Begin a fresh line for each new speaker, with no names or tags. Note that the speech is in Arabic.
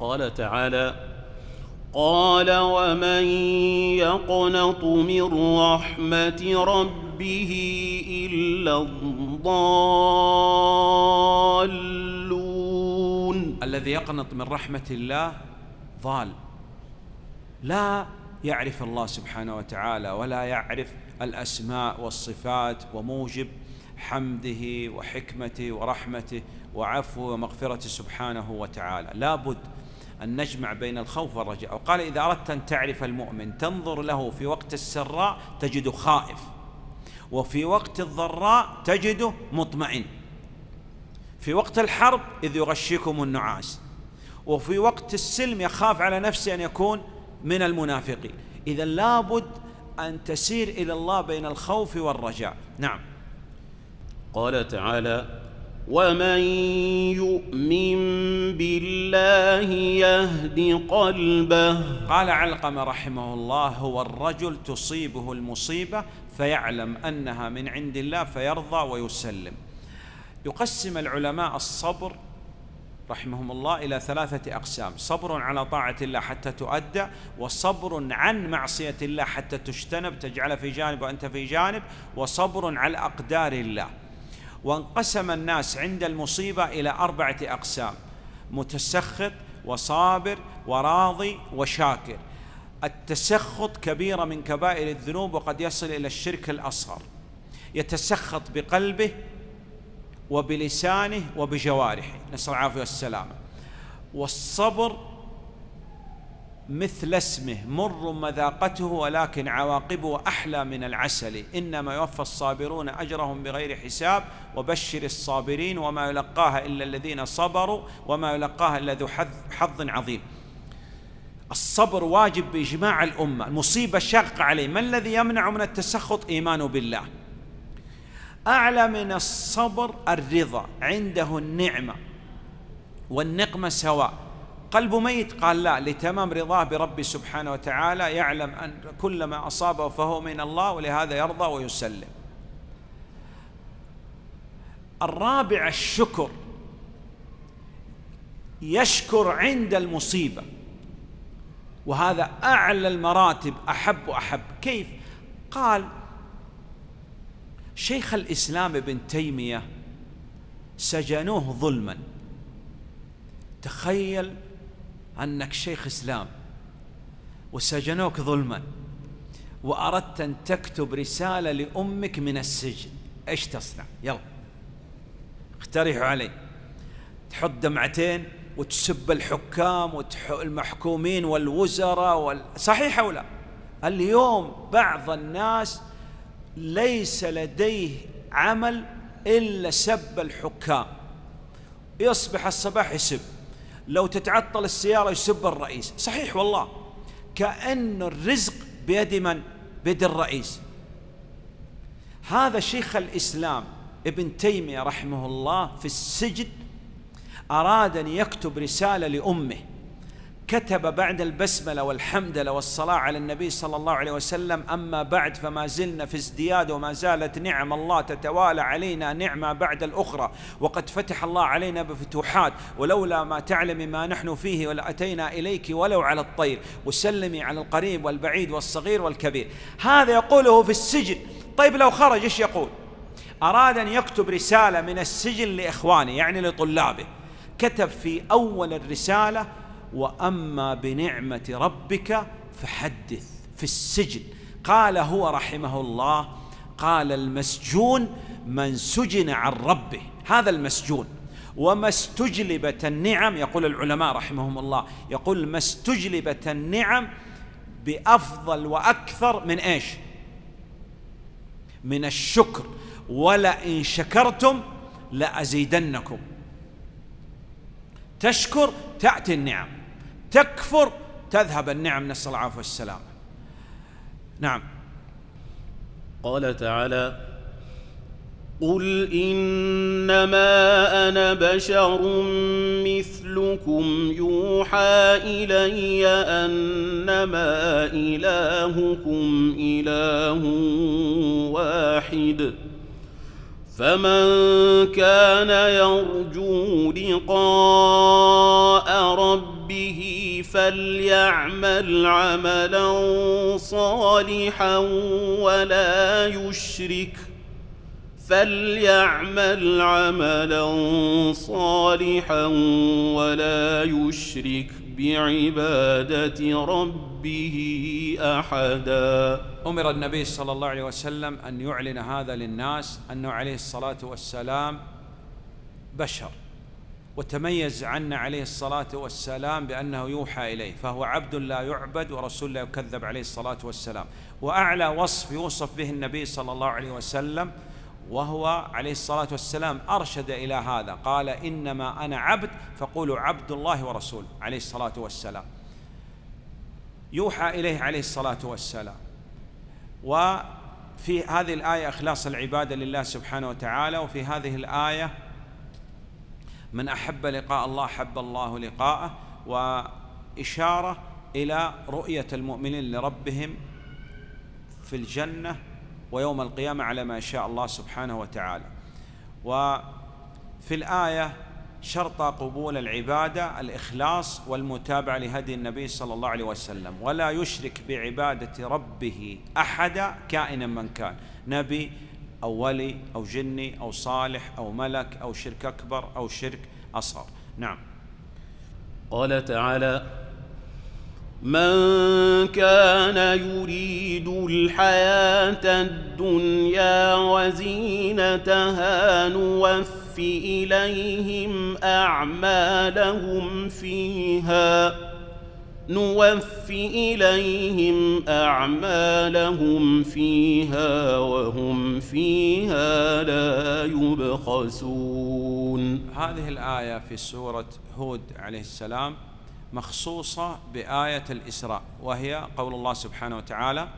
قال تعالى قال ومن يقنط من رحمة ربه إلا الضالون.
الذي يقنط من رحمة الله ضال. لا يعرف الله سبحانه وتعالى ولا يعرف الأسماء والصفات وموجب حمده وحكمته ورحمته وعفوه ومغفرته سبحانه وتعالى. لا بد أن نجمع بين الخوف والرجاء. وقال إذا أردت أن تعرف المؤمن تنظر له في وقت السراء تجده خائف وفي وقت الضراء تجده مطمئن. في وقت الحرب إذ يغشيكم النعاس وفي وقت السلم يخاف على نفسه أن يكون من المنافقين. إذا لابد أن تسير إلى الله بين الخوف والرجاء. نعم.
قال تعالى ومن يؤمن بالله يهد قلبه
قال علقمة رحمه الله هو الرجل تصيبه المصيبة فيعلم أنها من عند الله فيرضى ويسلم. يقسم العلماء الصبر رحمهم الله إلى ثلاثة أقسام. صبر على طاعة الله حتى تؤدى وصبر عن معصية الله حتى تجتنب تجعل في جانب وأنت في جانب وصبر على أقدار الله. وانقسم الناس عند المصيبة إلى أربعة أقسام متسخط وصابر وراضي وشاكر. التسخط كبيرة من كبائر الذنوب وقد يصل إلى الشرك الأصغر. يتسخط بقلبه وبلسانه وبجوارحه. نسأل العافية والسلامة. والصبر مثل اسمه مر مذاقته ولكن عواقبه أحلى من العسل. إنما يوفى الصابرون أجرهم بغير حساب وبشر الصابرين وما يلقاها إلا الذين صبروا وما يلقاها إلا ذو حظ عظيم. الصبر واجب بإجماع الأمة المصيبة شاقة عليه. ما الذي يمنع من التسخط؟ إيمانه بالله. أعلى من الصبر الرضا عنده النعمة والنقمة سواء. قلبه ميت؟ قال لا لتمام رضاه بربي سبحانه وتعالى يعلم أن كل ما أصابه فهو من الله ولهذا يرضى ويسلم. الرابع الشكر يشكر عند المصيبة. وهذا أعلى المراتب أحب أحب كيف؟ قال شيخ الإسلام ابن تيمية سجنوه ظلما. تخيل أنك شيخ إسلام. وسجنوك ظلما. وأردت أن تكتب رسالة لأمك من السجن. إيش تصنع؟ يلا. اقترحوا علي. تحط دمعتين وتسب الحكام والمحكومين والوزراء وال... صحيح أو لا؟ اليوم بعض الناس ليس لديه عمل إلا سب الحكام. يصبح الصباح يسب. لو تتعطل السيارة يسب الرئيس. صحيح والله. كأن الرزق بيد من؟ بيد الرئيس. هذا شيخ الإسلام ابن تيمية رحمه الله في السجن أراد أن يكتب رسالة لأمه. كتب بعد البسملة والحمدلة والصلاة على النبي صلى الله عليه وسلم أما بعد فما زلنا في ازدياد وما زالت نعم الله تتوالى علينا نعمة بعد الأخرى وقد فتح الله علينا بفتوحات ولولا ما تعلم ما نحن فيه ولأتينا إليك ولو على الطير. وسلمي على القريب والبعيد والصغير والكبير. هذا يقوله في السجن. طيب لو خرج إيش يقول؟ أراد أن يكتب رسالة من السجن لإخوانه يعني لطلابه. كتب في أول الرسالة وأما بنعمة ربك فحدث في السجن. قال هو رحمه الله قال المسجون من سجن عن ربه هذا المسجون. وما استجلبت النعم يقول العلماء رحمهم الله يقول ما استجلبت النعم بأفضل وأكثر من إيش؟ من الشكر. ولئن شكرتم لأزيدنكم. تشكر تأتي النعم. تكفر تذهب النعم نسأل العافية والسلامة نعم.
قال تعالى قل إنما أنا بشر مثلكم يوحى إلي أنما إلهكم إله واحد. فمن كان يرجو لقاء ربه فليعمل عملا صالحا ولا يشرك فليعمل عملا صالحا ولا يشرك بعبادة ربه أحدا.
أمر النبي صلى الله عليه وسلم أن يعلن هذا للناس أنه عليه الصلاة والسلام بشر. وتميز عنا عليه الصلاة والسلام بأنه يوحى إليه فهو عبد لا يعبد ورسول لا يكذب عليه الصلاة والسلام. وأعلى وصف يوصف به النبي صلى الله عليه وسلم وهو عليه الصلاة والسلام أرشد إلى هذا قال إنما أنا عبد فقولوا عبد الله ورسوله عليه الصلاة والسلام. يوحى إليه عليه الصلاة والسلام. وفي هذه الآية إخلاص العبادة لله سبحانه وتعالى وفي هذه الآية من أحب لقاء الله حب الله لقاءه وإشارة إلى رؤية المؤمنين لربهم في الجنة ويوم القيامة على ما شاء الله سبحانه وتعالى. وفي الآية شرط قبول العبادة الإخلاص والمتابعة لهدي النبي صلى الله عليه وسلم. ولا يشرك بعبادة ربه أحدا كائنا من كان. نبي أو ولي أو جني أو صالح أو ملك أو شرك أكبر أو شرك أصغر. نعم.
قال تعالى من كان يريد الحياة الدنيا وزينتها نوف إليهم أعمالهم فيها نوف إليهم أعمالهم فيها وهم فيها لا يبخسون.
هذه الآية في سورة هود عليه السلام مخصوصة بآية الإسراء وهي قول الله سبحانه وتعالى